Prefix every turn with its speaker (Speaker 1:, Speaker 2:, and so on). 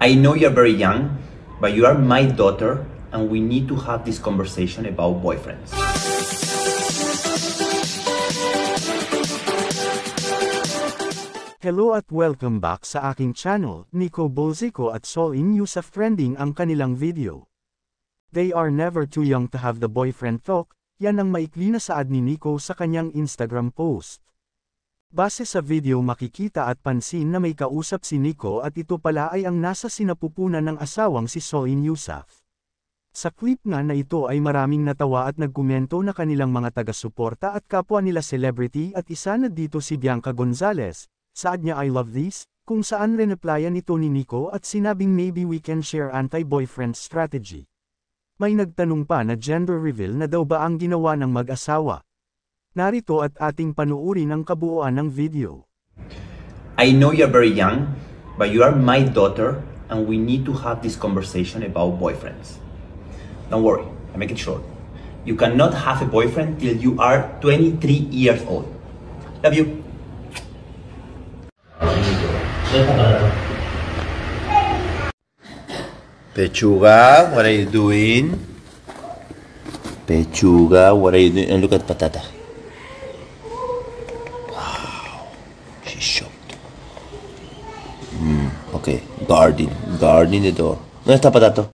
Speaker 1: I know you're very young, but you are my daughter, and we need to have this conversation about boyfriends.
Speaker 2: Hello at welcome back sa aking channel, Nico Bolzico at Solin Yusuf trending ang kanilang video. They are never too young to have the boyfriend talk, yan ang maikli na saad ni Nico sa kanyang Instagram post. Base sa video makikita at pansin na may kausap si Nico at ito pala ay ang nasa sinapupunan ng asawang si Solin Yusuf. Sa clip nga na ito ay maraming natawa at nagkomento na kanilang mga taga-suporta at kapwa nila celebrity at isa na dito si Bianca Gonzalez, saad niya I love this, kung saan reneplyan ito ni Nico at sinabing maybe we can share anti-boyfriend strategy. May nagtanong pa na gender reveal na daw ba ang ginawa ng mag-asawa. Narito at ating panuuri ng kabuuan ng video.
Speaker 1: I know you're very young, but you are my daughter, and we need to have this conversation about boyfriends. Don't worry, I make it short. You cannot have a boyfriend till you are 23 years old. Love you.
Speaker 3: Pechuga, what are you doing? Pechuga, what are you doing? And look at Patata. Okay, guarding, guarding the door. ¿Dónde está Patato?